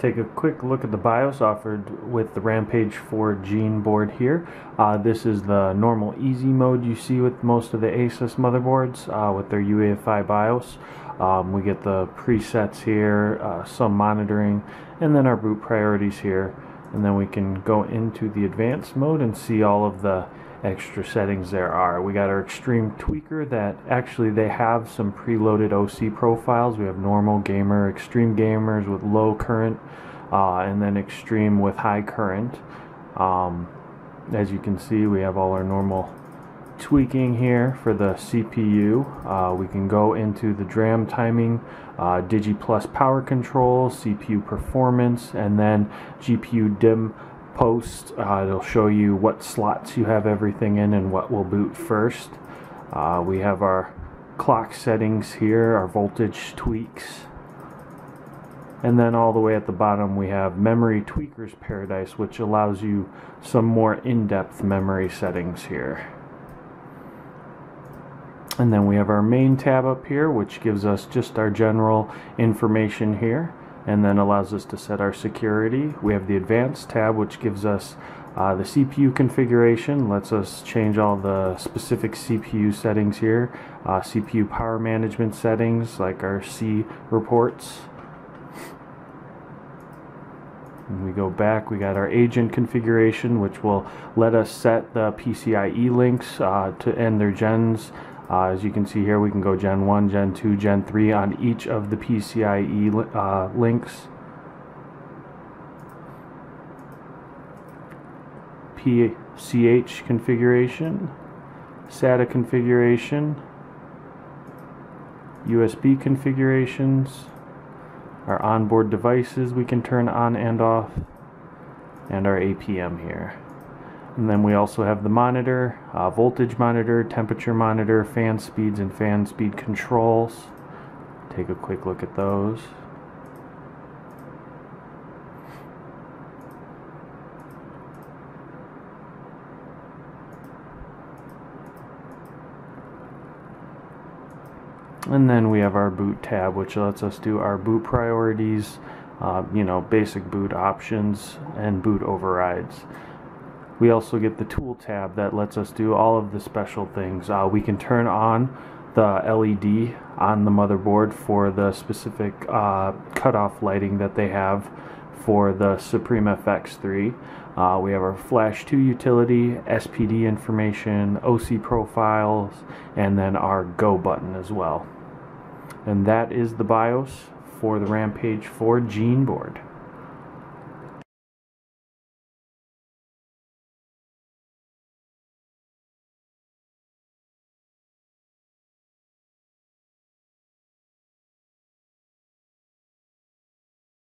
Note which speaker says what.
Speaker 1: take a quick look at the BIOS offered with the Rampage 4 Gene board here. Uh, this is the normal easy mode you see with most of the Asus motherboards uh, with their UEFI BIOS. Um, we get the presets here, uh, some monitoring, and then our boot priorities here. And then we can go into the advanced mode and see all of the extra settings there are. We got our extreme tweaker that actually they have some preloaded OC profiles. We have normal gamer, extreme gamers with low current, uh, and then extreme with high current. Um, as you can see, we have all our normal tweaking here for the CPU. Uh, we can go into the DRAM timing, uh, DigiPlus power control, CPU performance, and then GPU DIMM post. Uh, it'll show you what slots you have everything in and what will boot first. Uh, we have our clock settings here, our voltage tweaks. And then all the way at the bottom we have Memory Tweakers Paradise, which allows you some more in-depth memory settings here. And then we have our main tab up here, which gives us just our general information here and then allows us to set our security. We have the advanced tab which gives us uh, the CPU configuration, lets us change all the specific CPU settings here, uh, CPU power management settings like our C reports. When we go back, we got our agent configuration, which will let us set the PCIe links uh, to end their gens uh, as you can see here, we can go Gen 1, Gen 2, Gen 3 on each of the PCIe uh, links. PCH configuration, SATA configuration, USB configurations, our onboard devices we can turn on and off, and our APM here. And then we also have the monitor, uh, voltage monitor, temperature monitor, fan speeds and fan speed controls. Take a quick look at those. And then we have our boot tab, which lets us do our boot priorities, uh, you know, basic boot options, and boot overrides. We also get the tool tab that lets us do all of the special things. Uh, we can turn on the LED on the motherboard for the specific uh, cutoff lighting that they have for the Supreme FX3. Uh, we have our Flash 2 utility, SPD information, OC profiles, and then our Go button as well. And that is the BIOS for the Rampage 4 Gene board.